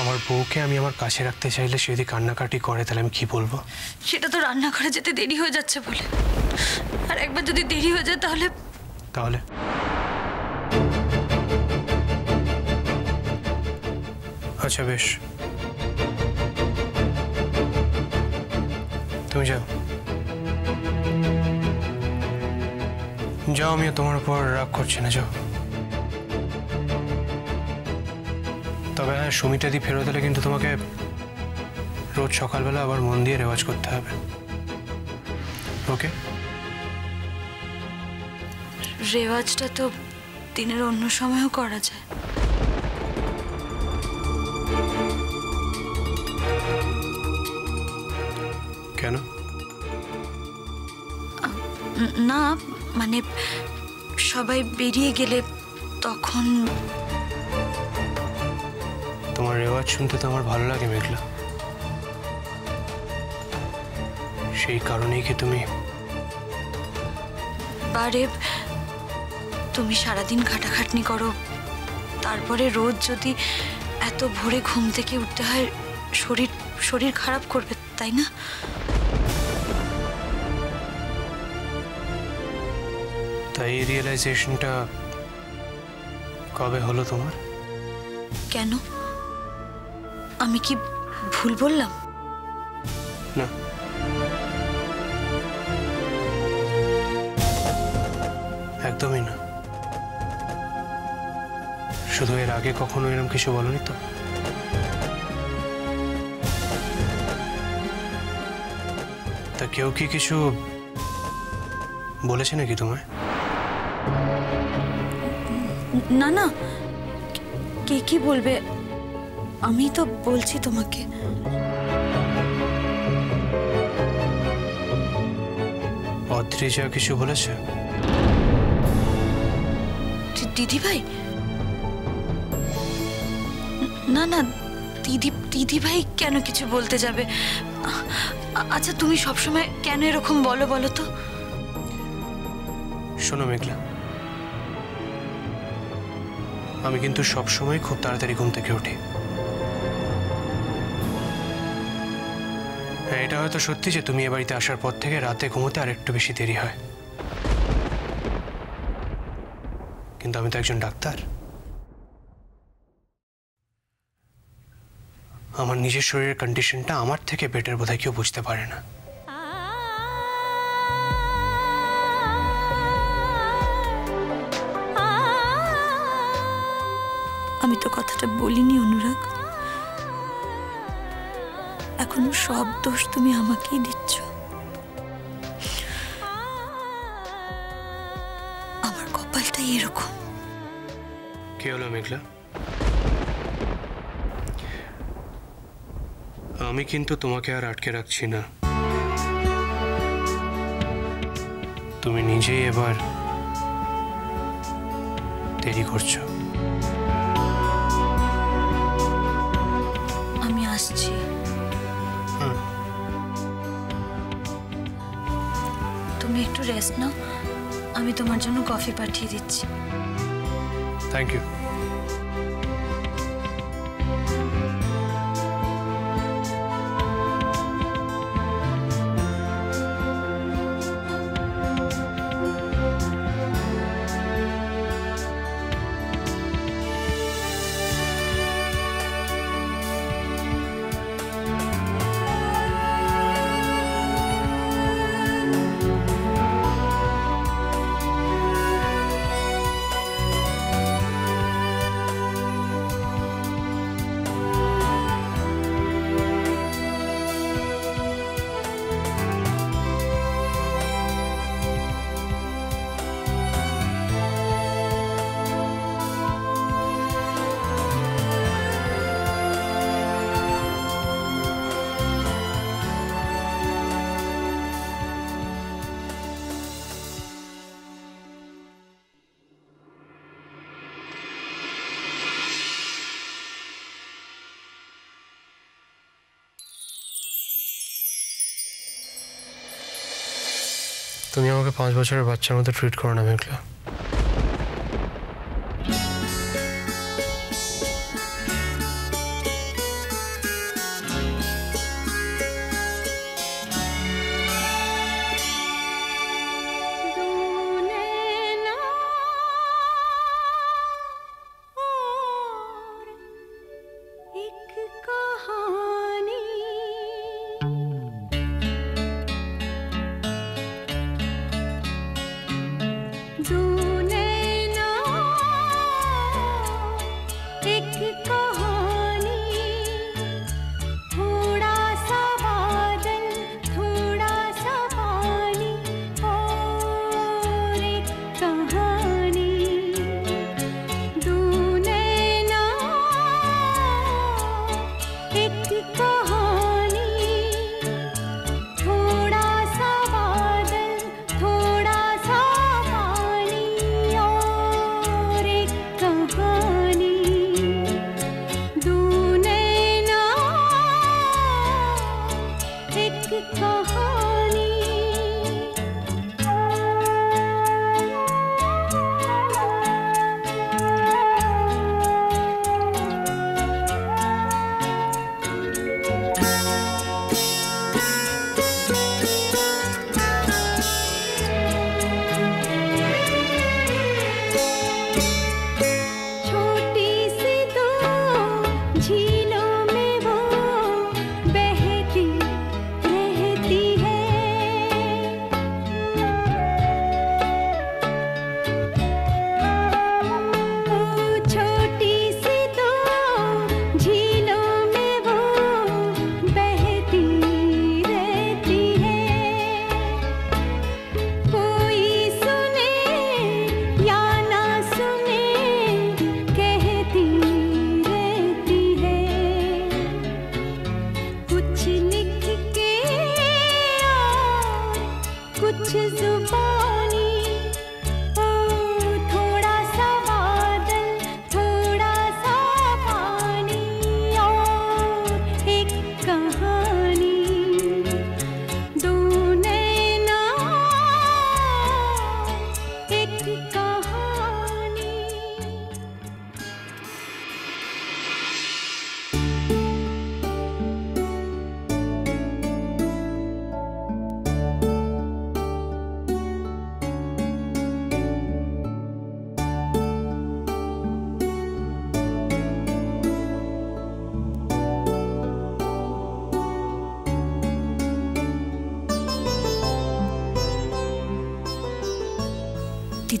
আমার বউকে আমি আমার কাছে রাখতে চাইলে সে যদি কান্নাকাটি করে তাহলে আমি কি বলব? সেটা তো রান্নাঘরে যেতে দেরি হয়ে যাচ্ছে বলে। আর একবার যদি দেরি হয়ে যায় তাহলে? তাহলে? আচ্ছা বেশ। তুমি যাও। যাও আমিও তোমার উপর রাগ করছি না যাও। তবে হ্যাঁ সুমিতাদি ফেরত এলে কিন্তু তোমাকে রোজ সকালবেলা আবার মন দিয়ে রেওয়াজ করতে হবে। ওকে? রেওয়াজটা তো দিনের অন্য সময়ও করা যায়। কেন? না মানে সবাই বেরিয়ে গেলে তখন তোমার রেওয়াজ শুনতে তো আমার ভালো লাগে মেঘলা। সেই কারণেই কি তুমি বারে তুমি সারাদিন খাটাখাটনি করো। তারপরে রোজ যদি এত ভোরে ঘুম থেকে উঠতে হয় শরীর শরীর খারাপ করবে তাই না? তাই এই রিয়েলাইজেশনটা কবে হলো তোমার? কেন? আমি কি ভুল বললাম? না। একদমই না। শুধু এর আগে কখনো এরকম কিছু বলনি তো। তা কেউ কি কিছু বলেছে নাকি তোমায়? না না। কে কি বলবে? আমি তো বলছি তোমাকে। অদ্রিজা কিছু বলেছে। দিদি ভাই না না দিদি দিদি ভাই কেন কিছু বলতে যাবে? আচ্ছা তুমি সবসময় কেন এরকম বলো বলো তো। শোনো মেঘলা। আমি কিন্তু সব সময় খুব তাড়াতাড়ি ঘুম থেকে উঠি। হ্যাঁ এটা হয়তো সত্যি যে তুমি এ বাড়িতে আসার পর থেকে রাতে ঘুমোতে আর একটু বেশি দেরি হয়। কিন্তু আমি তো একজন ডাক্তার। আমার নিজের শরীরের কন্ডিশনটা আমার থেকে বেটার বোধহয় কেউ বুঝতে পারে না। আমি তো কথাটা বলিনি, অনুরাগ। এখন সব দোষ তুমি আমাকেই দিচ্ছ। আমার কপালটাই এরকম। কে হলো মেঘলা? আমি কিন্তু তোমাকে আর আটকে রাখছি না। তুমি নিজেই এবার দেরি করছ। আমি আসছি। তুমি একটু রেস্ট নাও। আমি তোমার জন্য কফি পাঠিয়ে দিচ্ছি। থ্যাংক ইউ তুমি আমাকে পাঁচ বছরের বাচ্চার মতো ট্রিট করো না মেঘলা। 先走吧。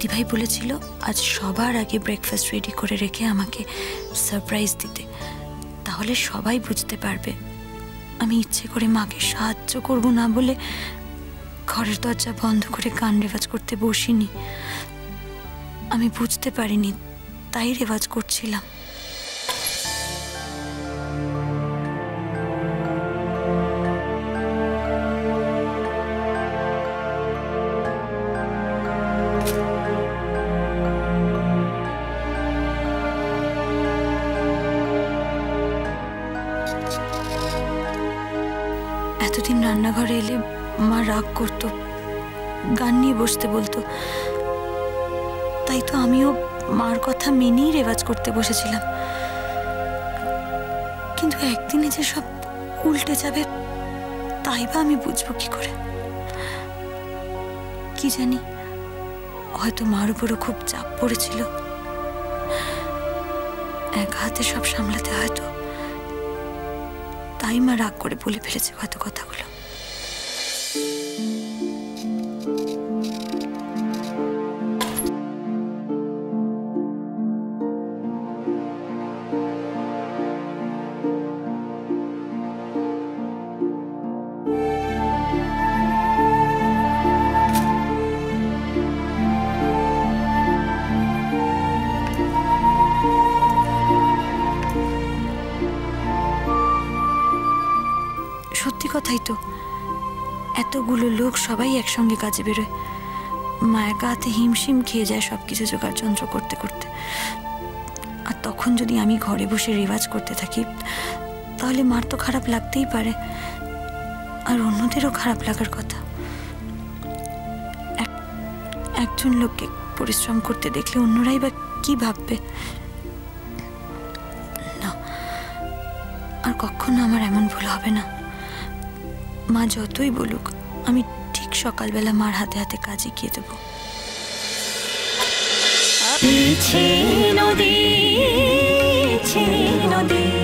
দিদিভাই বলেছিল, আজ সবার আগে ব্রেকফাস্ট রেডি করে রেখে আমাকে সারপ্রাইজ দিতে। তাহলে সবাই বুঝতে পারবে। আমি ইচ্ছে করে মাকে সাহায্য করব না বলে ঘরের দরজা বন্ধ করে গান রেওয়াজ করতে বসিনি। আমি বুঝতে পারিনি, তাই রেওয়াজ করছিলাম। এতদিন রান্নাঘরে এলে মা রাগ করতো, গান নিয়ে বসতে বলতো। তাই তো আমিও মার কথা মেনেই রেওয়াজ করতে বসেছিলাম। কিন্তু একদিনে যে সব উল্টে যাবে, তাই বা আমি বুঝব কি করে? কি জানি, হয়তো মার উপরও খুব চাপ পড়েছিল। এক হাতে সব সামলাতে হয়তো, তাই মা রাগ করে বলে ফেলেছে হয়তো কথাগুলো। এতগুলো লোক সবাই একসঙ্গে কাজে বেরোয়। মা একা হাতে হিমশিম খেয়ে যায় সব কিছু জোগাড় যন্ত্র করতে করতে। আর তখন যদি আমি ঘরে বসে রেওয়াজ করতে থাকি, তাহলে মার তো খারাপ লাগতেই পারে। আর অন্যদেরও খারাপ লাগার কথা। এক- একজন লোককে পরিশ্রম করতে দেখলে অন্যরাই বা কি ভাববে? না, আর কখনো আমার এমন ভুল হবে না। মা যতই বলুক আমি ঠিক সকালবেলা মার হাতে হাতে কাজে গিয়ে দেবো। নদী নদী।